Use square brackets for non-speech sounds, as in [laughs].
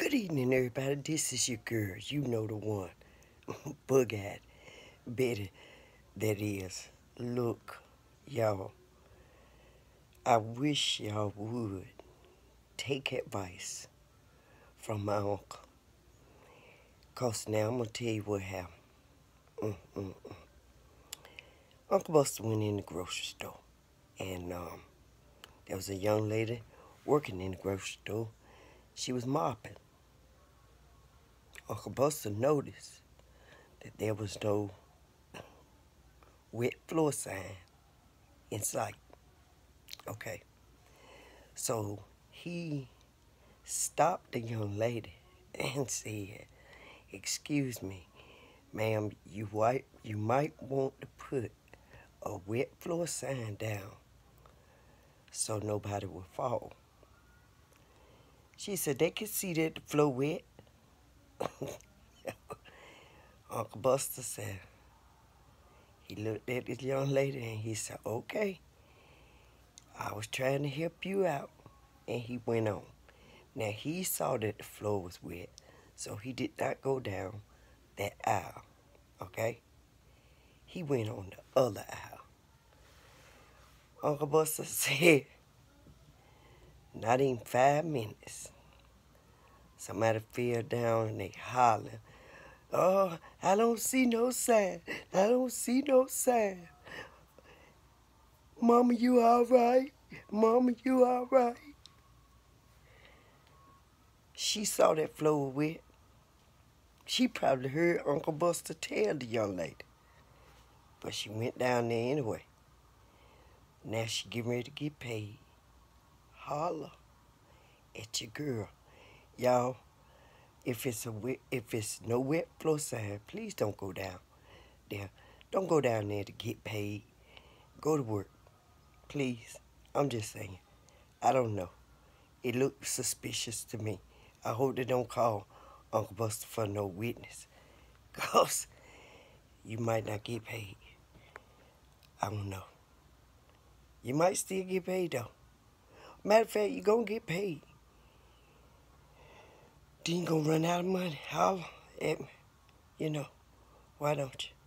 Good evening, everybody. This is your girl. You know the one. [laughs] BuggEyed Betty. That is. Look, y'all. I wish y'all would take advice from my uncle. Because now I'm going to tell you what happened. Mm, mm. Uncle Buster went in the grocery store. And um, there was a young lady working in the grocery store. She was mopping. Uncle Buster noticed that there was no wet floor sign in sight. Okay. So he stopped the young lady and said, excuse me, ma'am, you, might, you might want to put a wet floor sign down so nobody will fall. She said they could see that the floor wet. [laughs] Uncle Buster said, he looked at this young lady and he said, okay, I was trying to help you out. And he went on. Now he saw that the floor was wet, so he did not go down that aisle, okay? He went on the other aisle. Uncle Buster [laughs] said, not even five minutes. Somebody fell down and they holler. Oh, I don't see no sign. I don't see no sign. Mama, you all right? Mama, you all right? She saw that floor wet. She probably heard Uncle Buster tell the young lady. But she went down there anyway. Now she getting ready to get paid holler at your girl. Y'all, if it's a wet, if it's no wet floor sign, please don't go down there. Don't go down there to get paid. Go to work. Please. I'm just saying. I don't know. It looks suspicious to me. I hope they don't call Uncle Buster for no witness. Because you might not get paid. I don't know. You might still get paid, though. Matter of fact, you're to get paid. Then you're going to run out of money. Me. You know, why don't you?